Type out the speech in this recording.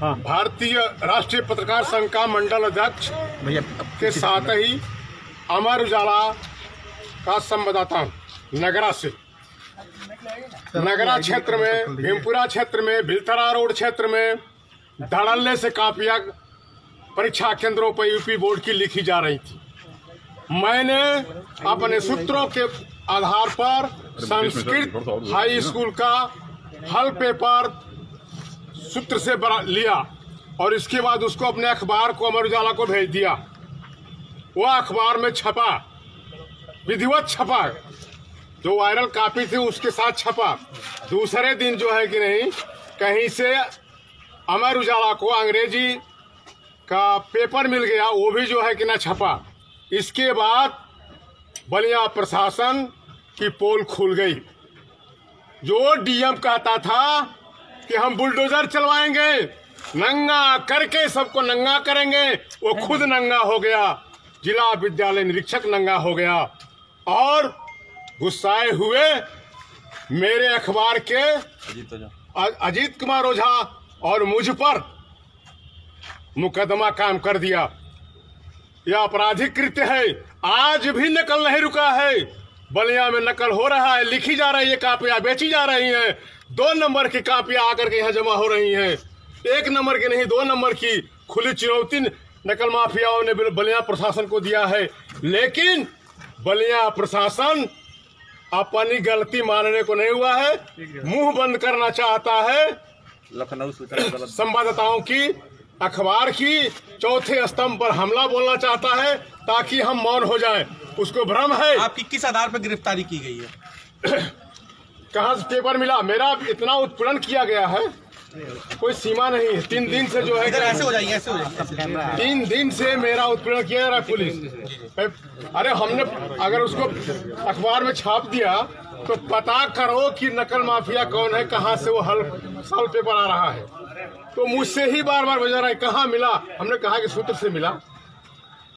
हाँ। भारतीय राष्ट्रीय पत्रकार संघ का मंडल अध्यक्ष भैया के साथ ही अमर उजाला का संवाददाता नगरा से। नगरा क्षेत्र में भीमपुरा क्षेत्र में भिलतरा रोड क्षेत्र में धड़ल्ले से कापियाँ परीक्षा केंद्रों पर यूपी बोर्ड की लिखी जा रही थी। मैंने अपने सूत्रों के आधार पर संस्कृत हाई स्कूल का हल पेपर सूत्र से लिया और इसके बाद उसको अपने अखबार को, अमर उजाला को भेज दिया। वो अखबार में छपा। विधिवत छपा। जो वायरल कॉपी थी उसके साथ छपा। दूसरे दिन जो है कि नहीं, कहीं से अमर उजाला को अंग्रेज़ी का पेपर मिल गया, वो भी जो है कि ना छपा। इसके बाद बलिया प्रशासन की पोल खुल गई। जो डीएम कहता था कि हम बुलडोजर चलवाएँगे। नंगा करके सबको नंगा करेंगे। वो खुद नंगा हो गया। जिला विद्यालय निरीक्षक नंगा हो गया। और गुस्साए हुए मेरे अखबार के अजीत कुमार ओझा और मुझ पर मुकदमा काम कर दिया। यह आपराधिक कृत्य है। आज भी नकल नहीं रुका है। बलिया में नकल हो रहा है लिखी जा रही है कापियाँ बेची जा रही हैं। दो नंबर की कापियाँ आकर के यहाँ जमा हो रही हैं। एक नंबर की नहीं दो नंबर की खुली चुनौती नकल माफियाओं ने बलिया प्रशासन को दिया है। लेकिन बलिया प्रशासन अपनी गलती मानने को नहीं हुआ है। मुँह बंद करना चाहता है। लखनऊ संवाददाताओं की अखबार की चौथे स्तंभ पर हमला बोलना चाहता है ताकि हम मौन हो जाएँ। उसको भ्रम है। आपकी किस आधार पर गिरफ्तारी की गई है? कहाँ से पेपर मिला? मेरा इतना उत्पीड़न किया गया है। कोई सीमा नहीं है। तीन दिन से जो इधर है ऐसे हो जाइए ऐसे हो जाइए। तीन दिन से मेरा उत्पीड़न किया जा रहा है पुलिस। अरे हमने अगर उसको अखबार में छाप दिया तो पता करो कि नकल माफिया कौन है कहाँ से वो हल साल पेपर आ रहा है। तो मुझसे ही बार बार बजा रहा है, कहाँ मिला? हमने कहा कि सूत्र से मिला।